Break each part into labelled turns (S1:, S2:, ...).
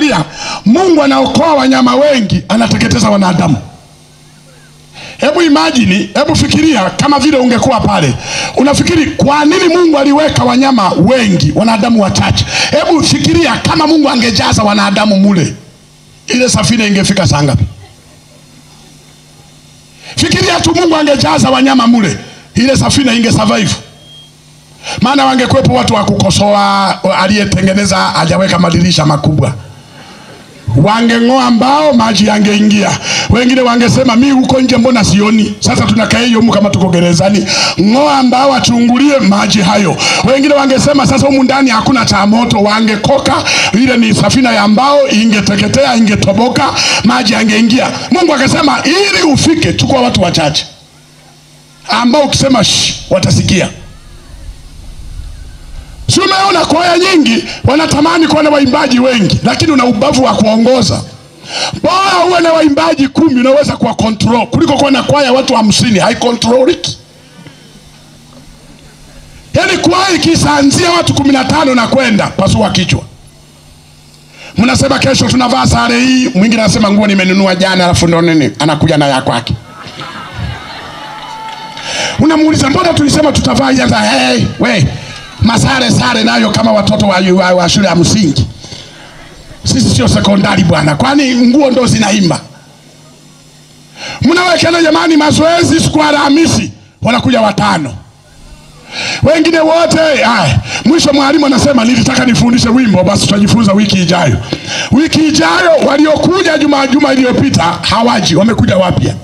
S1: angalia, Mungu anaokoa wanyama wengi, anateketeza wanadamu. Hebu imajini, hebu fikiria kama vile ungekuwa pale, unafikiri kwa nini Mungu aliweka wanyama wengi, wanadamu wachache? Hebu fikiria kama Mungu angejaza wanadamu mule, ile safina ingefika saa ngapi? Fikiria tu Mungu angejaza wanyama mule, ile safina inge survive. Maana wangekuwepo watu wa kukosoa, aliyetengeneza hajaweka madirisha makubwa wangeng'oa mbao, maji yangeingia. Wengine wangesema mi huko nje mbona sioni? Sasa tunakaa hiyo humu kama tuko gerezani. Ng'oa mbao, achungulie maji hayo. Wengine wangesema sasa humu ndani hakuna cha moto, wangekoka, ile ni safina ya mbao, ingeteketea, ingetoboka, maji yangeingia. Mungu akasema ili ufike, chukua watu wachache ambao ukisema shh, watasikia. Si umeona kwaya nyingi wanatamani kuwa na waimbaji wengi, lakini una ubavu wa kuongoza. Bora uwe na waimbaji kumi, unaweza kuwa control kuliko kuwa na kwaya watu hamsini, haikontroliki. Yaani kwaya ikisanzia watu kumi na tano na kwenda, pasua kichwa. Mnasema kesho tunavaa sare hii, mwingine anasema nguo nimenunua jana, alafu ndo nini, anakuja na ya kwake. Unamuuliza mbona tulisema tutavaa? Hey, we masare sare nayo kama watoto wa, wa, wa shule ya msingi. Sisi sio sekondari bwana, kwani nguo ndo zinaimba? Mnawekana jamani, mazoezi siku ya Alhamisi wanakuja watano, wengine wote ay. Mwisho mwalimu anasema nilitaka nifundishe wimbo, basi tutajifunza wiki ijayo. Wiki ijayo waliokuja juma juma iliyopita hawaji, wamekuja wapya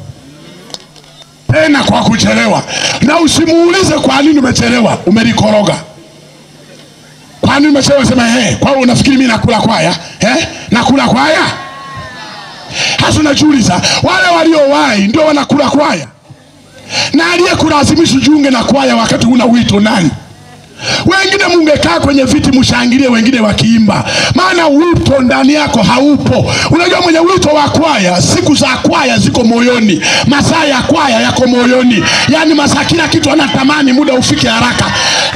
S1: tena kwa kuchelewa, na usimuulize kwa nini umechelewa, umelikoroga. Kwa umesema eh, kwa unafikiri mimi nakula kwaya eh? Nakula kwaya? Hasa unajiuliza wale waliowahi ndio wanakula kwaya, na aliyekulazimisha ujiunge na kwaya wakati una wito nani? Wengine mungekaa kwenye viti mshangilie wengine wakiimba, maana wito ndani yako haupo. Unajua, mwenye wito wa kwaya, siku za kwaya ziko moyoni, masaa ya kwaya yako moyoni, yaani masaa, kila kitu anatamani muda ufike haraka,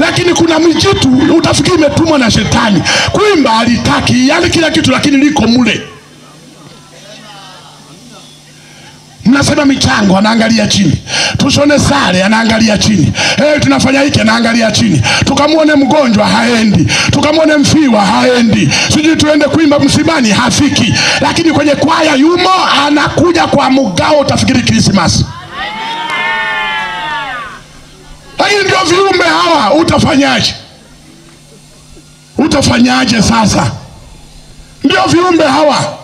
S1: lakini kuna mijitu utafikiri imetumwa na shetani. Kuimba alitaki yani kila kitu, lakini liko mule. Mnasema michango, anaangalia chini. Tushone sare, anaangalia chini. Hey, tunafanya hiki, anaangalia chini. Tukamwone mgonjwa, haendi. Tukamwone mfiwa, haendi. Sijui tuende kuimba msibani, hafiki. Lakini kwenye kwaya yumo, anakuja kwa mgao, utafikiri Krismasi. Lakini ndio viumbe hawa, utafanyaje? Utafanyaje sasa? Ndio viumbe hawa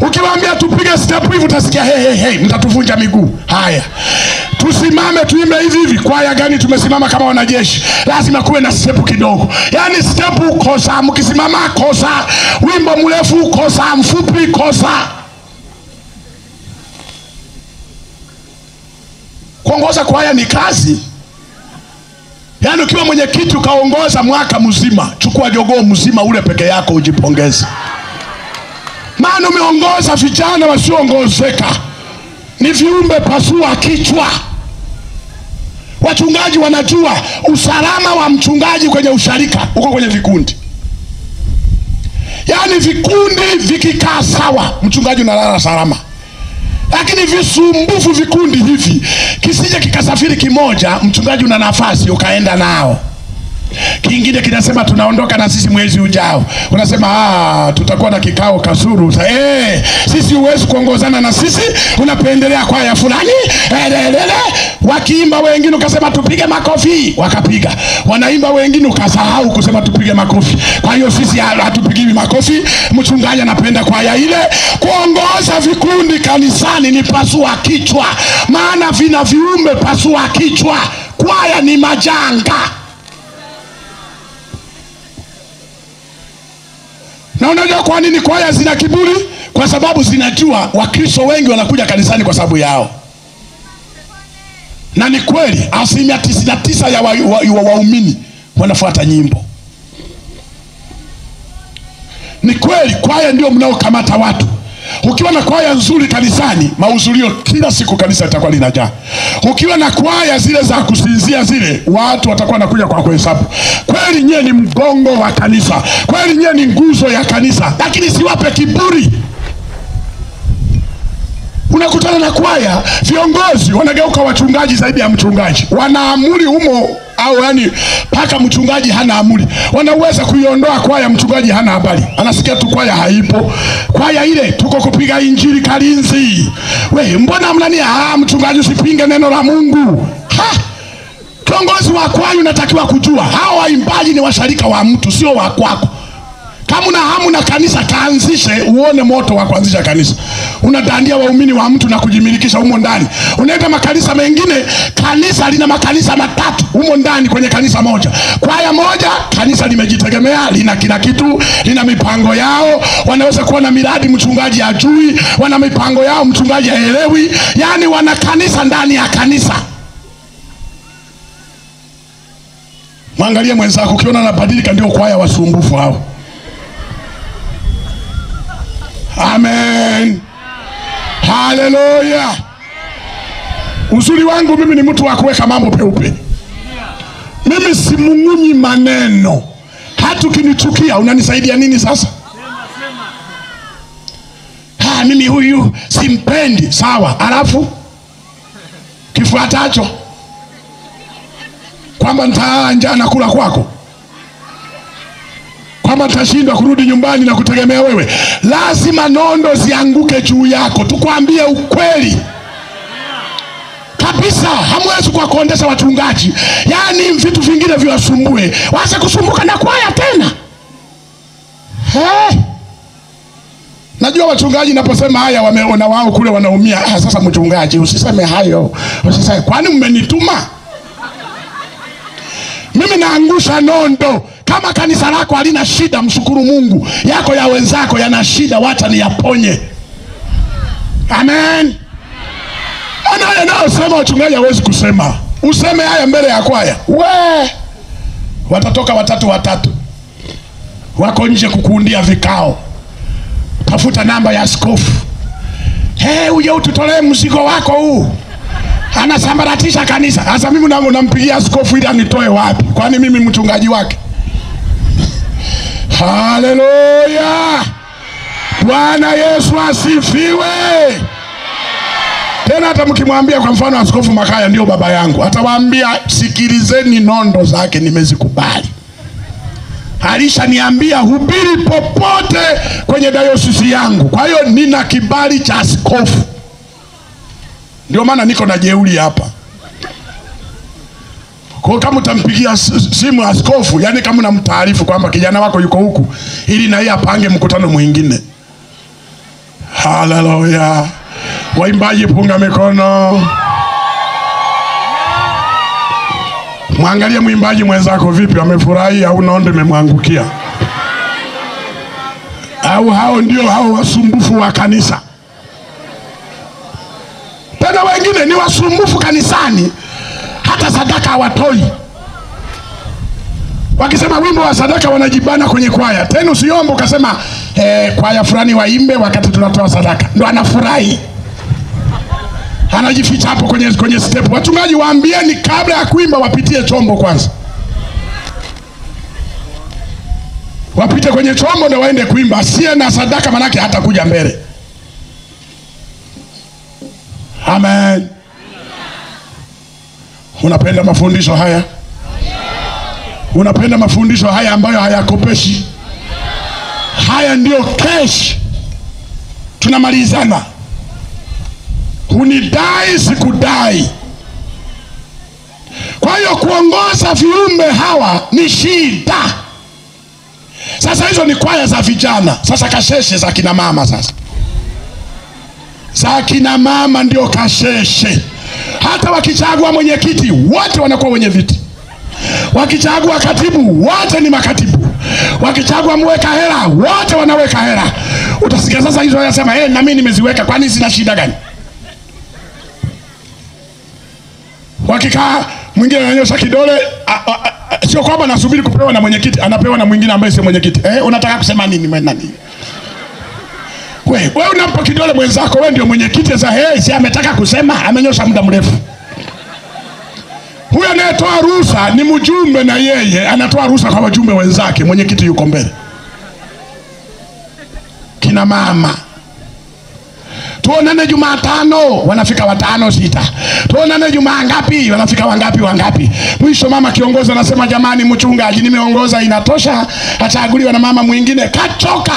S1: Ukiwaambia tupige step hivi utasikia hey, hey, hey, mtatuvunja miguu. Haya, tusimame tuimbe hivi hivi. Kwaya gani tumesimama kama wanajeshi? Lazima kuwe na step kidogo, yaani step kosa, mkisimama kosa, wimbo mrefu kosa, mfupi kosa. Kuongoza kwaya ni kazi, yaani ukiwa mwenyekiti ukaongoza mwaka mzima, chukua jogoo mzima ule peke yako ujipongeze. Maana umeongoza vijana wasioongozeka, ni viumbe pasua kichwa. Wachungaji wanajua usalama wa mchungaji kwenye usharika uko kwenye vikundi, yaani vikundi vikikaa sawa, mchungaji unalala salama, lakini visumbufu vikundi hivi kisije kikasafiri kimoja, mchungaji una nafasi ukaenda nao kingine kinasema tunaondoka na sisi mwezi ujao, unasema ah, tutakuwa na kikao Kasuru. Sa, Eh, sisi huwezi kuongozana na sisi, unapendelea kwaya fulani elelele. Wakiimba wengine ukasema tupige makofi, wakapiga. Wanaimba wengine ukasahau kusema tupige makofi. Kwa hiyo sisi hatupigiwi makofi, mchungaji anapenda kwaya ile. Kuongoza vikundi kanisani ni pasua kichwa, maana vina viumbe pasua kichwa. Kwaya ni majanga na unajua kwa nini kwaya zina kiburi? Kwa sababu zinajua Wakristo wengi wanakuja kanisani kwa sababu yao, na ni kweli asilimia tisini na tisa ya waumini wa, wa, wa wanafuata nyimbo. Ni kweli kwaya ndio mnaokamata watu. Ukiwa na kwaya nzuri kanisani, mahudhurio kila siku kanisa litakuwa linajaa. Ukiwa na kwaya zile za kusinzia zile, watu watakuwa nakuja kwa kuhesabu. Kweli nyie ni mgongo wa kanisa, kweli nyie ni nguzo ya kanisa, lakini siwape kiburi. Unakutana na kwaya, viongozi wanageuka wachungaji zaidi ya mchungaji, wanaamuri humo au yani mpaka mchungaji hana amuri. Wanaweza kuiondoa kwaya, mchungaji hana habari, anasikia tu kwaya haipo. Kwaya ile tuko kupiga injili Kalinzi. We, mbona mnania? Ah, mchungaji usipinge neno la Mungu. Ha! Kiongozi wa kwaya unatakiwa kujua hao waimbaji ni washarika wa mtu, sio wa kwako. Kama una hamu na kanisa, kaanzishe uone moto wa kuanzisha kanisa. Unadandia waumini wa mtu na kujimilikisha humo ndani. Unaenda makanisa mengine, kanisa lina makanisa matatu humo ndani kwenye kanisa moja, kwaya moja, kanisa limejitegemea, lina kila kitu, lina mipango yao. Wanaweza kuwa na miradi mchungaji ajui, wana mipango yao mchungaji haelewi, yaani wana kanisa ndani ya kanisa. Mwangalie mwenzako, ukiona anabadilika, ndio kwaya wasumbufu hao. Amen, haleluya. Uzuri wangu mimi ni mtu wa kuweka mambo peupe. Mimi simung'unyi maneno. Hata ukinichukia unanisaidia nini sasa? Ha, mimi huyu simpendi, sawa. Alafu kifuatacho kwamba nitalala njaa na kula kwako kwamba tutashindwa kurudi nyumbani na kutegemea wewe. Lazima nondo zianguke juu yako, tukwambie ukweli kabisa. Hamwezi kuwakondesha wachungaji, yaani vitu vingine viwasumbue, waanze kusumbuka na kwaya tena. He? Najua wachungaji naposema haya wameona wao kule wanaumia. Ah, sasa mchungaji usiseme hayo, usiseme. Kwani mmenituma mimi? Naangusha nondo kama kanisa lako halina shida, mshukuru Mungu. Yako ya wenzako yana shida, wacha niyaponye. Amen. Anaye nao sema, wachungaji hawezi kusema, useme haya mbele ya kwaya, we watatoka watatu watatu, wako nje kukuundia vikao. Tafuta namba ya askofu, hey, uje ututolee mzigo wako huu anasambaratisha kanisa. Sasa mimi nampigia askofu ili anitoe wapi? Kwani mimi mchungaji wake? Haleluya! Bwana Yesu asifiwe. Tena hata mkimwambia kwa mfano Askofu Makaya ndio baba yangu, atawaambia sikilizeni nondo zake, nimezikubali. Alishaniambia hubiri popote kwenye dayosisi yangu, kwa hiyo nina kibali cha askofu. Ndio maana niko na jeuri hapa. Kwa kama utampigia simu askofu, yani kama unamtaarifu kwamba kijana wako yuko huku, ili na yeye apange mkutano mwingine. Haleluya! Waimbaji punga mikono, mwangalie mwimbaji mwenzako, vipi, amefurahi au nondo imemwangukia? Au hao ndio hao wasumbufu wa kanisa? Tena wengine ni wasumbufu kanisani hata sadaka hawatoi. Wakisema wimbo wa sadaka wanajibana kwenye kwaya. Tena usiombe ukasema eh, kwaya fulani waimbe wakati tunatoa sadaka, ndo anafurahi, anajificha hapo kwenye, kwenye step. Wachungaji waambieni kabla ya kuimba wapitie chombo kwanza, wapite kwenye chombo ndo waende kuimba. Asiye na sadaka manake hatakuja mbele. Amen. Unapenda mafundisho haya? Unapenda mafundisho haya ambayo hayakopeshi? Haya ndiyo kesh, tunamalizana. Hunidai sikudai. Kwa hiyo kuongoza viumbe hawa ni shida. Sasa hizo ni kwaya za vijana, sasa kasheshe za kina mama, sasa za kina mama ndio kasheshe hata wakichagua mwenyekiti wote wanakuwa wenye viti, wakichagua katibu wote ni makatibu, wakichagua mweka hela wote wanaweka hela. Utasikia sasa hizo anasema hey, na mimi nimeziweka, kwani sina shida gani? Wakikaa mwingine ananyosha kidole, sio kwamba nasubiri kupewa na mwenyekiti, anapewa na mwingine ambaye sio mwenyekiti. Eh, unataka kusema nini? Nani wewe wewe unampa kidole mwenzako wewe ndio mwenyekiti za hey, si ametaka kusema? Amenyosha muda mrefu. Huyo anayetoa ruhusa ni mjumbe na yeye anatoa ruhusa kwa wajumbe wenzake. Mwenyekiti yuko mbele. Kina mama. Tuonane jumatano. Wanafika watano sita. Tuonane jumaa ngapi? Wanafika wangapi? Wangapi? Mwisho mama kiongozi anasema jamani mchungaji nimeongoza inatosha. Achaguliwa na mama mwingine. Kachoka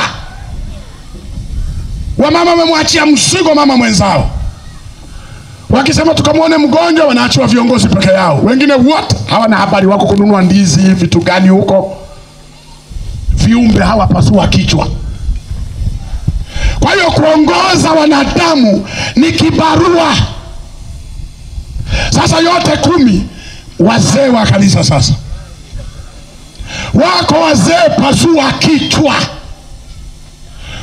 S1: wamama wamemwachia mzigo mama mwenzao. Wakisema tukamwone mgonjwa wanaachiwa viongozi peke yao. Wengine wote hawana habari wako kununua ndizi vitu gani huko. Viumbe hawapasua kichwa. Kwa hiyo kuongoza wanadamu ni kibarua. Sasa yote kumi wazee wa kanisa sasa. Wako wazee pasua kichwa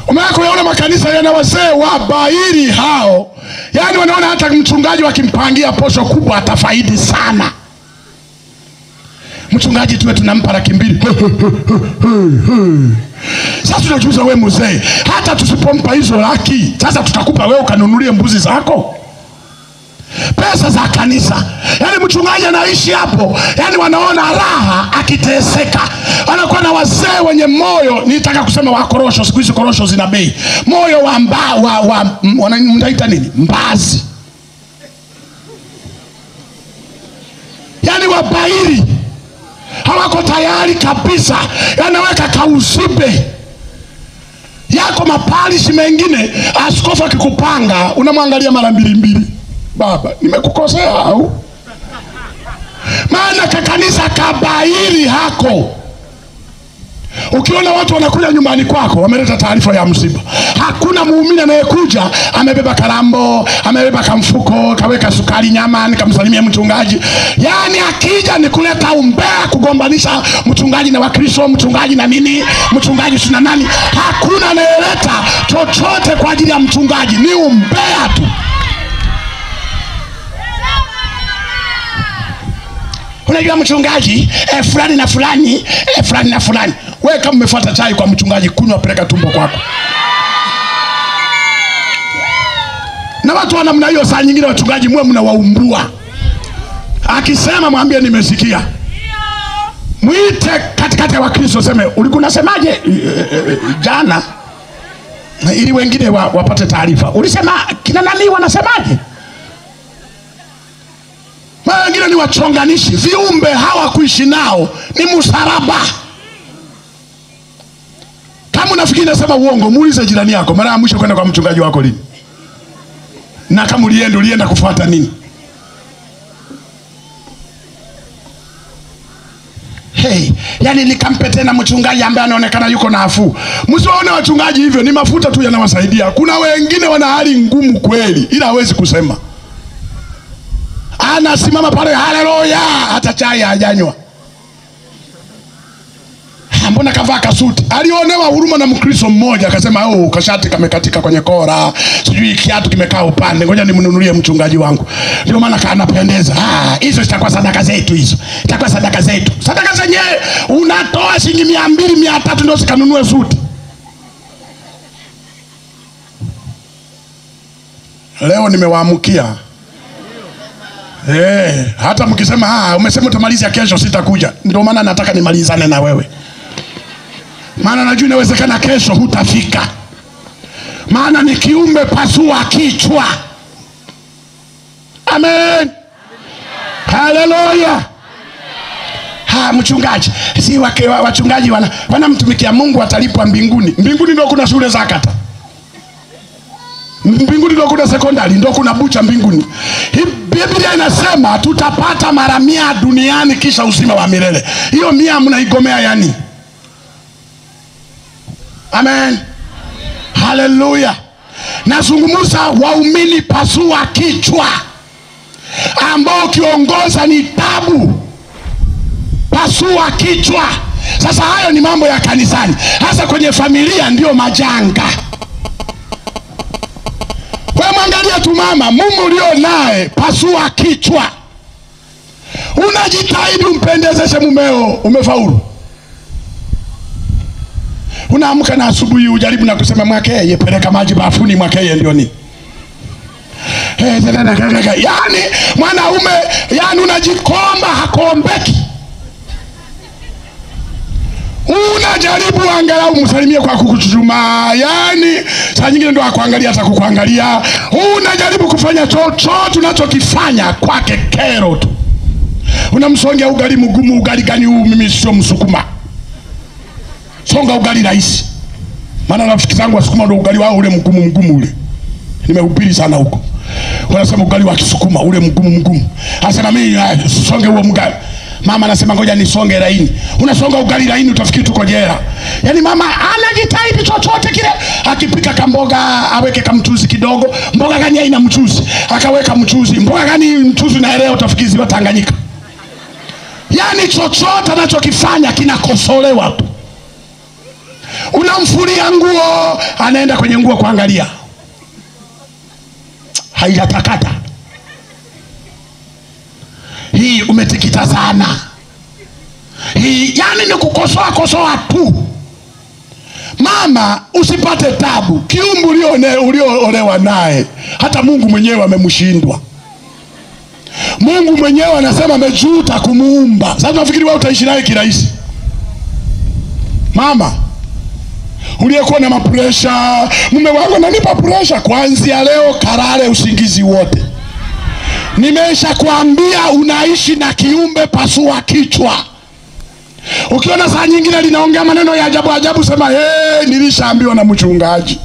S1: umewahi kuyaona makanisa yana wazee wa bairi hao? Yani wanaona hata mchungaji wakimpangia posho kubwa atafaidi sana. Mchungaji tuwe tunampa laki mbili. Sasa tunajuza we mzee hata tusipompa hizo laki sasa tutakupa wewe ukanunulie mbuzi zako pesa za kanisa. Yaani mchungaji anaishi hapo. Yaani wanaona raha akiteseka. Wanakuwa na wazee wenye moyo nitaka kusema wa korosho siku hizi korosho zina bei moyo wa mba, wa, wa, mtaita nini? Mbazi. Yaani wabairi. Hawako tayari kabisa. Yanaweka kauzibe. Yako maparishi mengine askofu akikupanga unamwangalia mara mbili mbili baba nimekukosea au? Maana kakanisa kabairi hako. Ukiona watu wanakuja nyumbani kwako wameleta taarifa ya msiba. Hakuna muumini anayekuja amebeba karambo amebeba kamfuko kaweka sukari nyama nikamsalimia mchungaji. Yaani akija ni kuleta umbea kugombanisha mchungaji na wakristo mchungaji na nini mchungaji sina nani. Hakuna anayeleta chochote kwa ajili ya mchungaji. Ni umbea tu unajua mchungaji eh, fulani na fulani eh, fulani na fulani. Wewe kama umefuata chai kwa mchungaji kunywa peleka tumbo kwako. Na watu wa namna hiyo saa nyingine wachungaji mwe mnawaumbua. Akisema mwambie nimesikia. Mwite katikati ya wakristo seme ulikuwa unasemaje? Eh, eh, eh, jana. Ili wengine wa, wapate taarifa. Ulisema kina nani wanasemaje mara wengine ni wachonganishi viumbe hawa kuishi nao ni musaraba. kama unafikiri nasema uongo muulize jirani yako mara ya mwisho kwenda kwa mchungaji wako lini na kama ulienda ulienda kufuata nini Hey, yani nikampe tena mchungaji ambaye anaonekana yuko nafuu. Msiwaone wachungaji hivyo, ni mafuta tu yanawasaidia. Kuna wengine wana hali ngumu kweli, ila hawezi kusema anasimama pale. Haleluya! Hata chai hajanywa. Mbona kavaa kasuti? Alionewa huruma na mkristo mmoja akasema oh, kashati kamekatika kwenye kora. Sijui kiatu kimekaa upande. Ngoja nimnunulie mchungaji wangu. Ndio maana kanapendeza Ah, hizo zitakuwa sadaka zetu hizo. Zitakuwa sadaka zetu. Sadaka zenyewe unatoa shilingi mia mbili mia tatu ndio zikanunue suti. Leo nimewaamkia Eh, hata mkisema ah, umesema utamaliza kesho, sitakuja. Ndio maana nataka nimalizane na wewe, maana najua inawezekana kesho hutafika, maana ni kiumbe pasua kichwa. Amen, haleluya. Ha, mchungaji si wake, wa- wachungaji wana wanamtumikia Mungu atalipwa mbinguni. Mbinguni ndio kuna shule za kata mbinguni ndo kuna sekondari ndo kuna bucha mbinguni. Biblia inasema tutapata mara mia duniani kisha uzima wa milele. Hiyo mia mnaigomea yani? Amen. Haleluya nazungumza waumini pasua kichwa ambao ukiongoza ni tabu. Pasua kichwa. Sasa hayo ni mambo ya kanisani. Hasa kwenye familia ndiyo majanga wewe mwangalia tu mama mume ulio naye pasua kichwa. Unajitahidi umpendezeshe mumeo umefaulu. Unaamka na asubuhi ujaribu na kusema mwakeye peleka maji bafuni mwakeye ndio nini Hey, da. yaani mwanaume yaani unajikomba hakombeki unajaribu angalau msalimie kwa kukuchuchumaa, yani saa nyingine ndo akuangalia hata kukuangalia. Unajaribu kufanya chochote unachokifanya kwake kero tu. Unamsongea ugali mgumu. Ugali gani huu? Mimi sio Msukuma, songa ugali rahisi. Maana rafiki zangu Wasukuma ndo ugali wao ule mgumu mgumu ule, nimehubiri sana huko, wanasema ugali wa Kisukuma ule mgumu mgumu. Asema mimi ah, songe huo mgali Mama anasema ngoja nisonge laini. Unasonga ugali laini, utafikiri tuko jela. Yaani mama anajitahidi chochote kile, akipika kamboga aweke kamchuzi kidogo. Mboga gani haina mchuzi? Akaweka mchuzi. Mboga gani mchuzi na leo utafikiri ziwa Tanganyika. Yaani chochote anachokifanya kinakosolewa tu. Unamfulia nguo, anaenda kwenye nguo kuangalia, haijatakata hii umetikita sana hii, yani ni kukosoa kosoa tu. Mama, usipate tabu. kiumbu ulioolewa naye, hata Mungu mwenyewe amemshindwa. Mungu mwenyewe anasema amejuta kumuumba. Sasa tunafikiri wewe utaishi naye kirahisi? Mama uliyekuwa na mapresha, mume wangu ananipa presha, kuanzia leo karare usingizi wote Nimesha kuambia unaishi na kiumbe pasua kichwa. Ukiona saa nyingine linaongea maneno ya ajabu ajabu, sema hey, nilishaambiwa na mchungaji.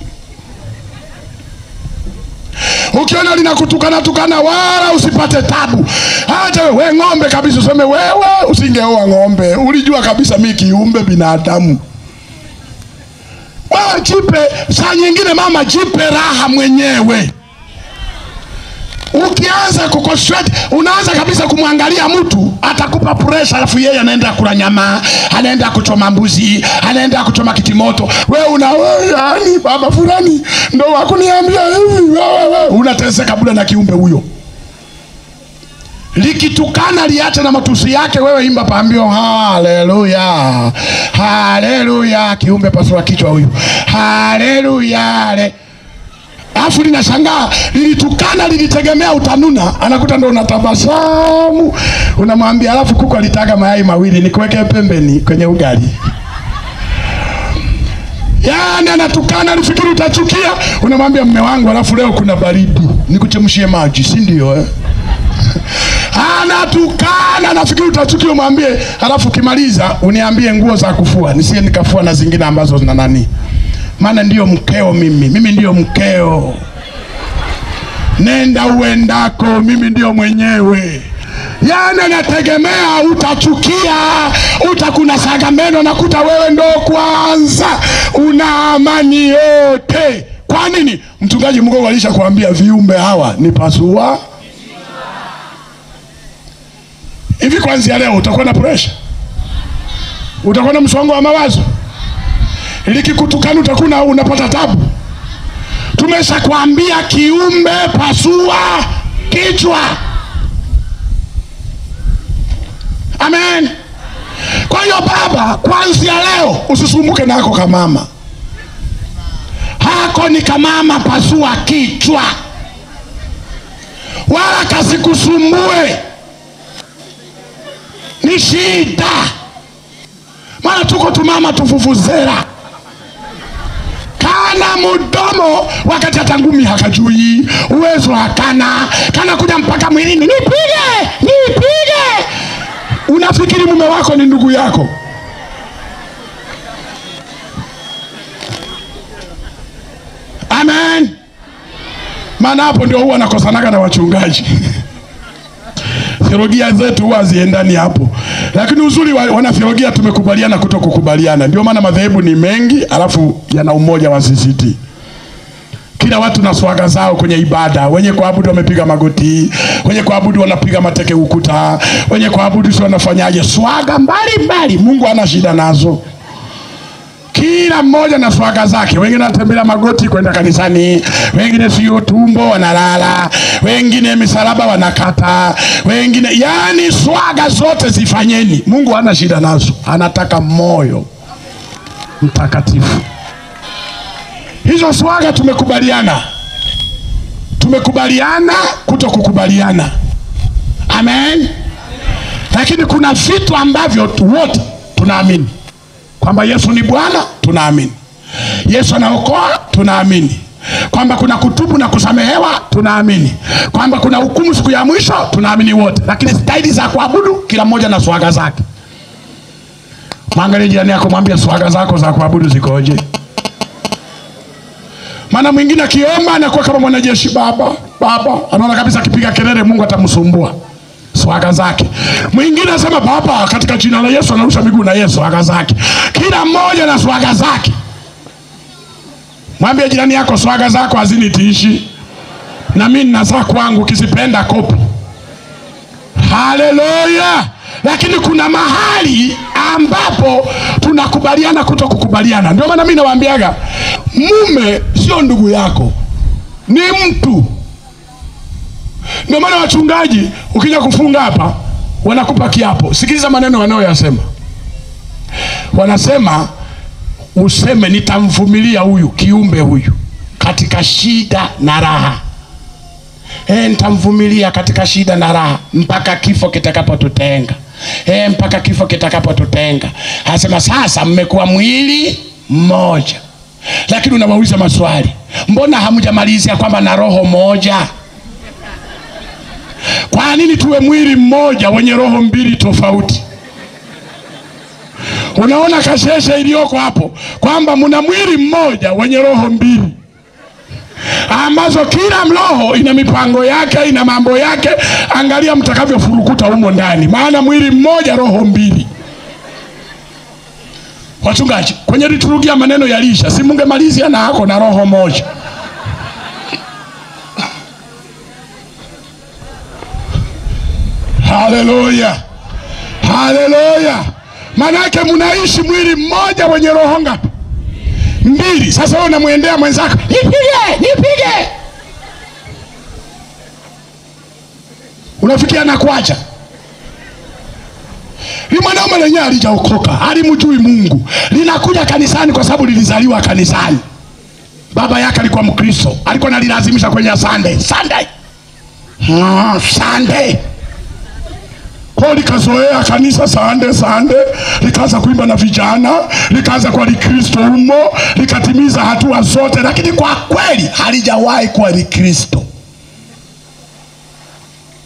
S1: Ukiona linakutukana tukana, wala usipate tabu. Hata we ng'ombe kabisa, useme wewe usingeoa ng'ombe, ulijua kabisa mi kiumbe binadamu. Wewe jipe saa nyingine, mama, jipe raha mwenyewe. Ukianza kuconcentrate unaanza kabisa kumwangalia mtu atakupa pressure, alafu yeye anaenda kula nyama, anaenda kuchoma mbuzi, anaenda kuchoma kitimoto. Wewe una yani, baba fulani ndo wakuniambia hivi, unateseka bure na kiumbe huyo. Likitukana liache na matusi yake, wewe imba pambio, haleluya, haleluya, kiumbe pasua kichwa huyu, haleluya le Alafu linashangaa lilitukana, lilitegemea utanuna, anakuta ndo unatabasamu, unamwambia alafu kuku alitaga mayai mawili nikuweke pembeni kwenye ugali. Yani anatukana, alifikiri utachukia, unamwambia mme wangu, alafu leo kuna baridi, nikuchemshie maji, si ndio eh? Anatukana, nafikiri utachukia, umwambie, alafu ukimaliza uniambie nguo za kufua, nisije nikafua na zingine ambazo zina nani maana ndiyo mkeo mimi, mimi ndiyo mkeo. Nenda uendako, mimi ndiyo mwenyewe. Yani nategemea utachukia, utakuna saga meno, nakuta wewe ndo kwanza una amani yote. Kwa nini? Mchungaji Mgogo alisha kuambia viumbe hawa ni pasua hivi. Kwanzia leo utakuwa na presha, utakuwa na msongo wa mawazo likikutukana utakuna unapata tabu. Tumesha kuambia kiumbe pasua kichwa. Amen. Kwa hiyo baba, kwanzia leo usisumbuke nako kamama hako ni kamama, pasua kichwa, wala kasikusumbue, ni shida. Maana tuko tumama tufufuzera mudomo wakati hata ngumi hakajui, uwezo hakana, kana kuja mpaka mwilini, nipige nipige. Unafikiri mume wako ni ndugu yako? Amen. Maana hapo ndio huwa nakosanaga na wachungaji theolojia zetu huwa ziendani hapo, lakini uzuri wa wanatheolojia tumekubaliana kuto kukubaliana. Ndio maana madhehebu ni mengi, alafu yana umoja wa CCT. Kila watu na swaga zao kwenye ibada. Wenye kuabudu wamepiga magoti, wenye kuabudu wanapiga mateke ukuta, wenye kuabudu si wanafanyaje, swaga mbalimbali. mbali. Mungu ana shida nazo kila mmoja na swaga zake. Wengine wanatembelea magoti kwenda kanisani, wengine sio tumbo wanalala, wengine misalaba wanakata, wengine yani, swaga zote zifanyeni. Mungu hana shida nazo, anataka moyo. Mtakatifu. Hizo swaga tumekubaliana, tumekubaliana kuto kukubaliana. Amen. Lakini kuna vitu ambavyo wote tunaamini kwamba Yesu ni Bwana, tunaamini Yesu anaokoa, tunaamini kwamba kuna kutubu na kusamehewa, tunaamini kwamba kuna hukumu siku ya mwisho, tunaamini wote. Lakini staili za kuabudu, kila mmoja na swaga zake. Mwangalie jirani yako, mwambie swaga zako za kuabudu zikoje? Maana mwingine akiomba anakuwa kama mwanajeshi, baba baba, anaona kabisa akipiga kelele Mungu atamsumbua swaga zake. Mwingine anasema baba, katika jina la Yesu, anarusha miguu na Yesu, swaga zake. Kila mmoja na swaga zake. Mwambie jirani yako, swaga zako hazinitiishi, na mimi nina za kwangu, kisipenda kopi. Haleluya! Lakini kuna mahali ambapo tunakubaliana kuto kukubaliana. Ndio maana mimi nawaambiaga, mume sio ndugu yako, ni mtu. Ndio maana wachungaji ukija kufunga hapa wanakupa kiapo. Sikiliza maneno wanayoyasema, wanasema useme nitamvumilia huyu kiumbe huyu katika shida na raha. E, nitamvumilia katika shida na raha mpaka kifo kitakapotutenga. E, mpaka kifo kitakapotutenga. Anasema sasa mmekuwa mwili mmoja, lakini unawauliza maswali, mbona hamjamalizia kwamba na roho moja? Kwa nini tuwe mwili mmoja wenye roho mbili tofauti? Unaona kasheshe iliyoko hapo kwamba mna mwili mmoja wenye roho mbili ambazo kila mroho ina mipango yake, ina mambo yake. Angalia mtakavyofurukuta humo ndani, maana mwili mmoja roho mbili. Wachungaji, kwenye liturujia maneno yalisha, si mungemalizia na hako na roho moja. Haleluya, haleluya! Manake munaishi mwili mmoja wenye roho ngapi? Mbili. Sasa wewe unamwendea mwenzako, nipige, nipige, unafikia na kuacha ni mwanaume lenyewe alijaokoka, alimjui Mungu, linakuja kanisani kwa sababu lilizaliwa kanisani. Baba yake alikuwa Mkristo, alikuwa nalilazimisha kwenye Sunday Sunday, ah, Sunday kwao likazoea kanisa sande sande, likaanza kuimba na vijana, likaanza kuwa likristo humo, likatimiza hatua zote, lakini kwa kweli halijawahi kuwa likristo.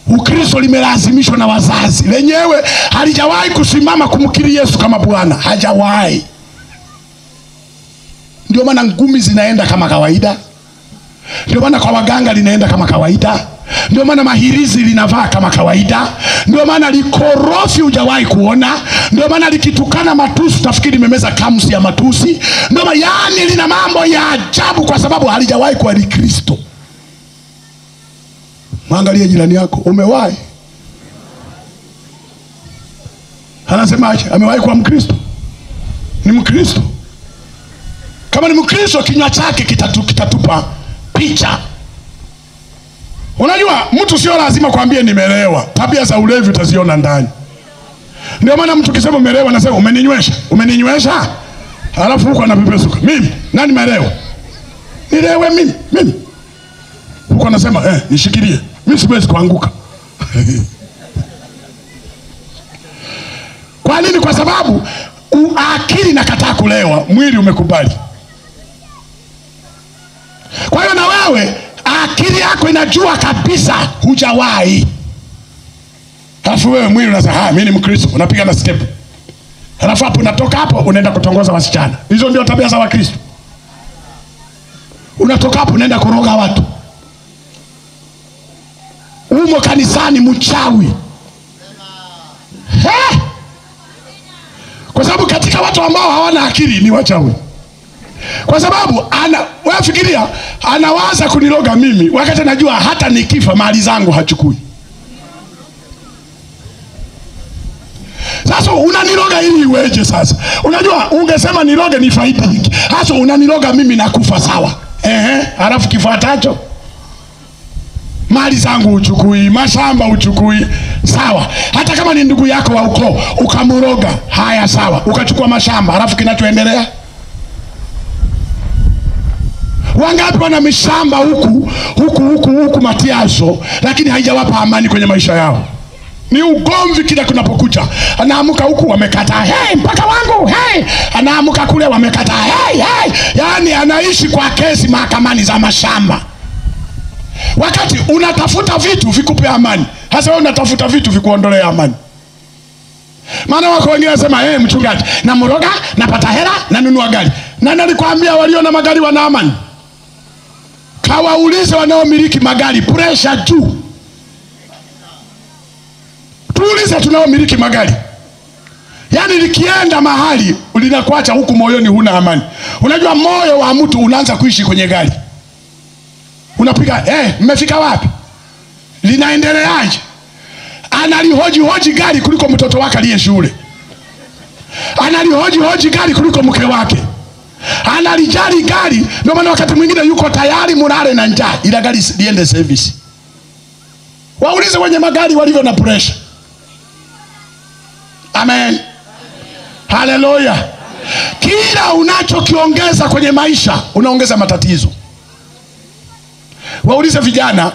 S1: Ukristo limelazimishwa na wazazi, lenyewe halijawahi kusimama kumkiri Yesu kama Bwana, hajawahi. Ndio maana ngumi zinaenda kama kawaida, ndio maana kwa waganga linaenda kama kawaida, ndio maana mahirizi linavaa kama kawaida, ndio maana likorofi hujawahi kuona, ndio maana likitukana matusi utafikiri imemeza kamsi ya matusi, ndio maana yani lina mambo ya ajabu, kwa sababu halijawahi kuwa ni Kristo. Mwangalie jirani yako, umewahi? Anasemaje? Amewahi kuwa Mkristo? Ni Mkristo. Kama ni Mkristo, kinywa chake kitatu, kitatupa picha. Unajua, mtu sio lazima kwambie nimelewa. Tabia za ulevi utaziona ndani. Ndio maana mtu kisema umelewa, nasema umeninywesha, umeninywesha, alafu huko anapepesuka, mimi nani melewa? Nilewe mimi mimi huko anasema eh, nishikilie mimi siwezi kuanguka. Kwa nini? Kwa sababu akili nakataa kulewa, mwili umekubali. Kwa hiyo na wewe akili yako inajua kabisa hujawahi, alafu wewe mwili unasema ah, mimi ni Mkristo, unapiga na step, alafu hapo unatoka hapo unaenda kutongoza wasichana. Hizo ndio tabia za Wakristo. Unatoka hapo unaenda kuroga watu. Umo kanisani mchawi. Kwa sababu katika watu ambao hawana akili ni wachawi, kwa sababu ana wafikiria fikiria, anawaza kuniloga mimi wakati anajua hata nikifa mali zangu hachukui. Sasa unaniloga ili iweje? Sasa unajua, ungesema niloge ni faidi hiki, hasa unaniloga mimi nakufa, sawa. Ehe, halafu kifuatacho mali zangu uchukui, mashamba uchukui, sawa. Hata kama ni ndugu yako wa ukoo ukamuroga, haya sawa, ukachukua mashamba, halafu kinachoendelea Wangapi wana mishamba huku huku huku huku Matiaso, lakini haijawapa amani kwenye maisha yao ni ugomvi kila kunapokucha. Anaamka huku wamekataa, hey, mpaka wangu hey. Anaamka kule wamekataa, hey, hey. Yaani anaishi kwa kesi mahakamani za mashamba, wakati unatafuta vitu vikupe amani. Hasa wewe unatafuta vitu vikuondolee amani. Maana wako wengine wanasema hey, mchungaji, namroga napata hela nanunua gari. Na nalikwambia walio na magari wana amani? Kawaulize wanaomiliki magari, presha juu tuulize tunaomiliki magari, yaani likienda mahali linakuacha huku moyoni huna amani. Unajua moyo wa mtu unaanza kuishi kwenye gari, unapiga eh, mmefika wapi? Linaendeleaje? Analihoji hoji gari kuliko mtoto wake aliye shule, analihoji hoji gari kuliko mke wake, analijali gari. Ndio maana wakati mwingine yuko tayari mulale na njaa, ila gari liende service. Waulize wenye magari walivyo na pressure. Amen, haleluya. Kila unachokiongeza kwenye maisha unaongeza matatizo. Waulize vijana